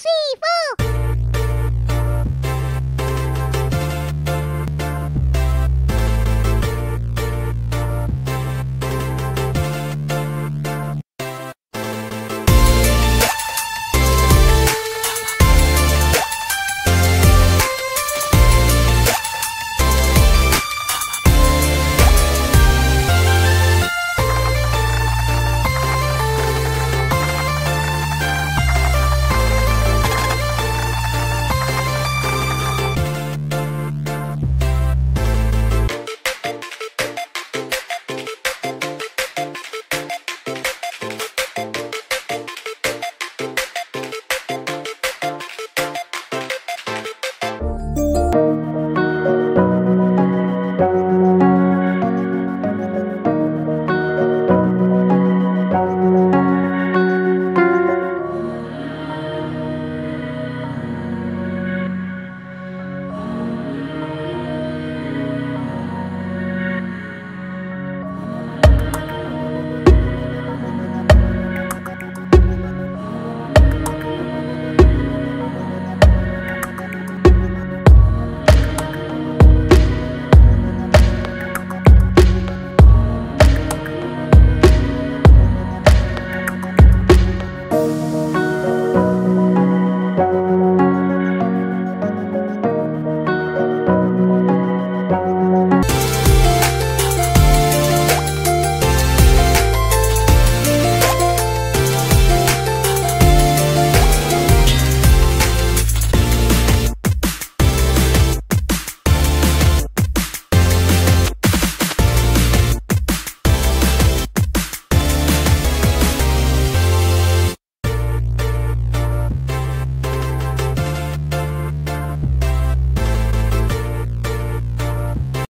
睡一觉。